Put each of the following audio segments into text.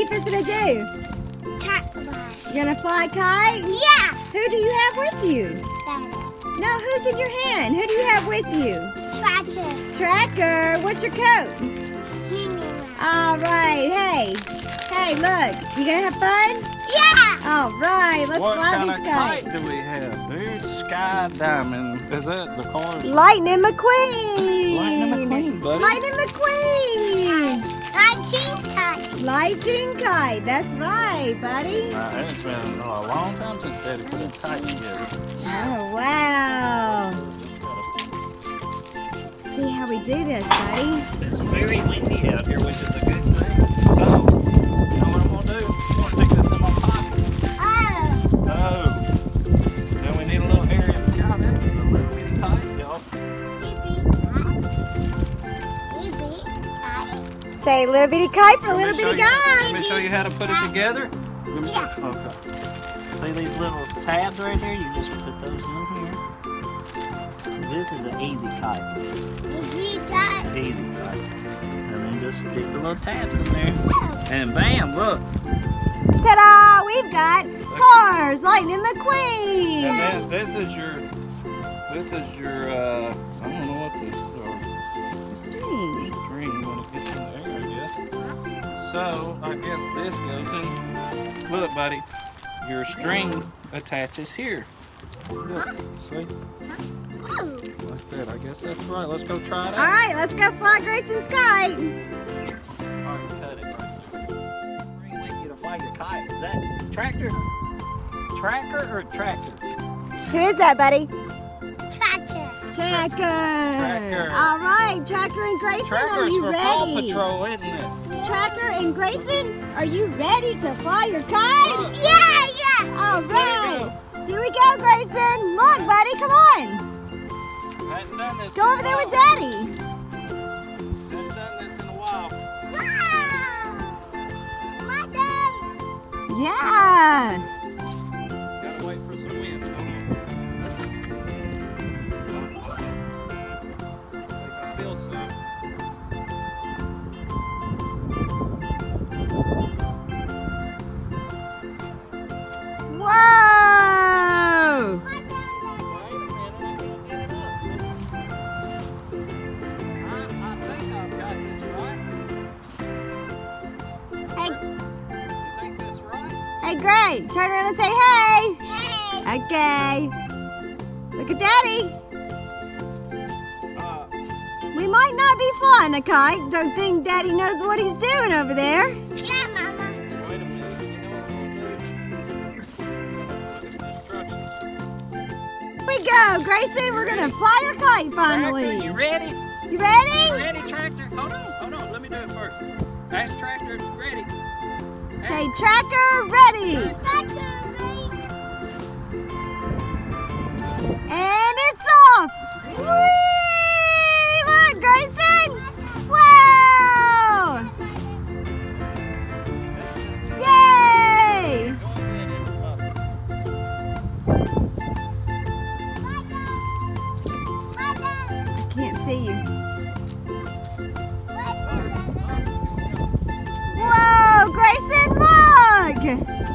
you fixing to do? Chocolate. You gonna fly a kite? Yeah! Who do you have with you? Daddy. No, who's in your hand? Who do you have with you? Tractor. Tracker, what's your coat? All right, hey. Hey, look, you gonna have fun? Yeah! All right, let's what fly kind this of kite. kite do we have, dude? Sky Diamond. Is that the car? Lightning McQueen. Lightning McQueen, buddy. Lightning McQueen. 19 times. Lighting kite, that's right, buddy. Uh, it's been a long time since Daddy put a kite together. Oh, wow. See how we do this, buddy? It's very windy out here, which is a good thing. Say little bitty kite for little bitty you- guy. Let me show you how to put it together. Let me show- Yeah. Okay. See these little tabs right here? You just put those in here. This is an easy kite. Easy kite. And then just stick the little tabs in there. And bam, look. Ta-da! We've got cars, Lightning McQueen. And then this is your, this is your, uh, I don't know what this is. String. String when it gets in the air, I guess. So, I guess this goes in. Look, buddy, your string attaches here. Look, see? Like that. I guess that's right. Let's go try it out. right, let's go fly Grayson's kite. Alright, cut it right there. String you to fly your kite. Is that tractor? Tracker or tractor? Who is that, buddy? Tractor. Tracker. Tracker. All right, Tracker and Grayson, are you Tracker's you for? Paw Patrol, isn't it? Tracker and Grayson, are you ready to fly your kite? Yeah, yeah. All right. Here we go, Grayson. Look, buddy, come on. Hadn't done this Go over there with. Daddy. Hadn't done this in a while. Wow. Mother. Yeah. Turn around and say hey. Hey. Okay. Look at Daddy. Uh, We might not be flying a kite. Don't think Daddy knows what he's doing over there. Yeah, Mama. wait a minute. You know what I'm gonna do? Look at the instructions. Here we go, Grayson. We're gonna fly your kite finally. Tractor, you ready? You ready? Ready, tractor? Hold on, hold on. Let me do it first. Ask tractor, if it's ready. Okay, tracker ready. And it's off. Whee! Look!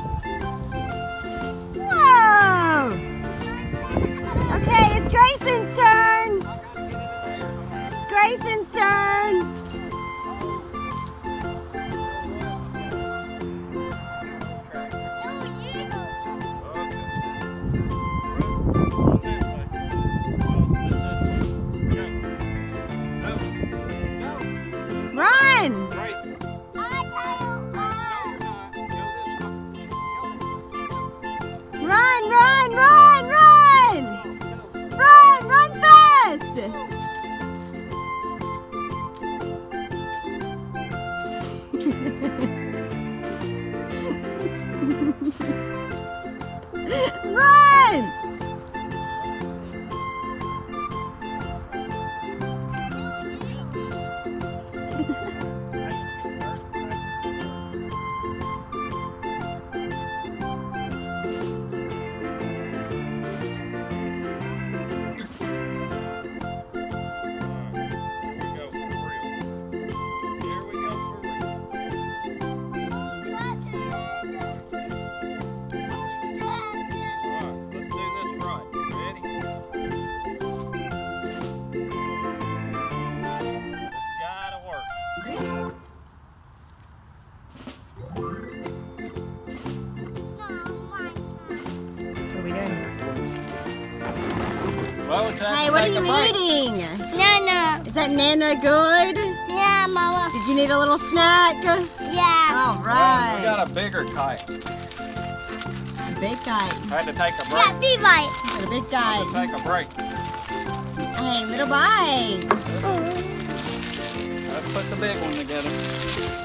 Bow Hey, what are you eating? Nana. Is that Nana good? Yeah, Mama. Did you need a little snack? Yeah. All We got a bigger kite. A big guy. Had to take a break. Yeah, be right. Got a big guy. Take a break. Hey, little bite. Let's put the big one together.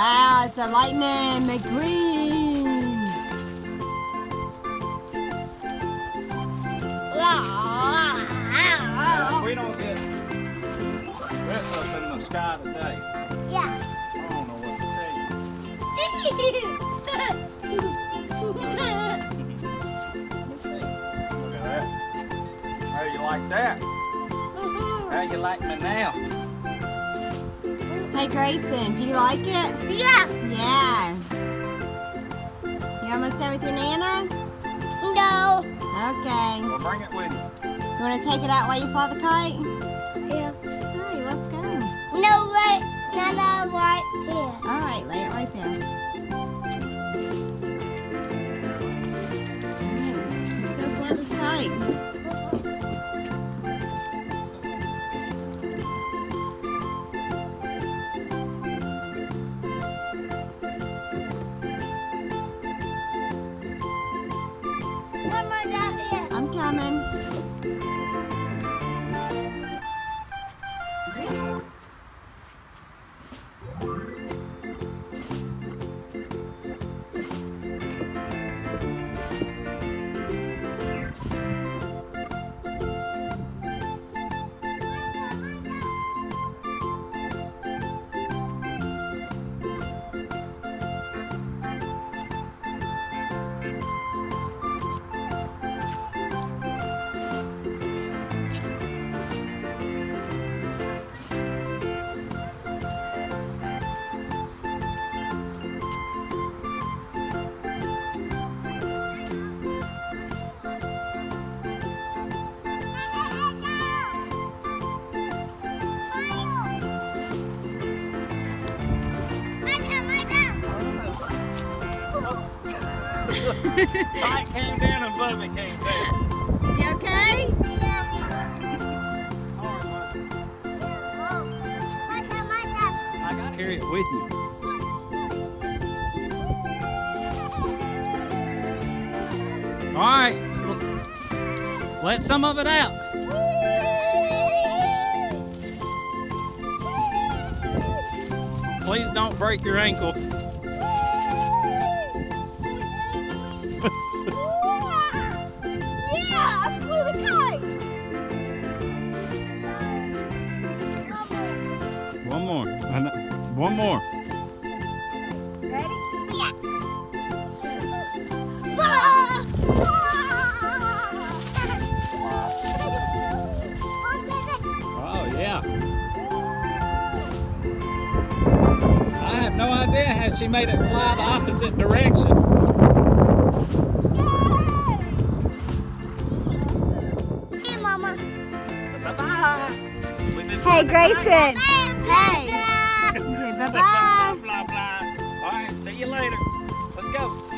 Wow, it's a lightning McQueen. Now, if we don't get this up in the sky today, Yeah. I don't know what to tell you. Let me see. Look at that. How you like that? How you like me now? Hey, Grayson, do you like it? yeah. Yeah. You almost done with your Nana? No. Okay. Well, bring it with you. You want to take it out while you fly the kite? Yeah. Hey, let's go. No, wait. Nana, right here. All right, lay it right there. All right, let's go fly this kite. Kite came down and Bubby came down. You okay? All right. I gotta carry it with you. All right. Let some of it out. Please don't break your ankle. One more. Ready? Oh, yeah. I have no idea how she made it fly the opposite direction. Hey, Mama. Bye-bye. Hey, Grayson. Hey. Bye. Blah, blah. All right, see you later. Let's go.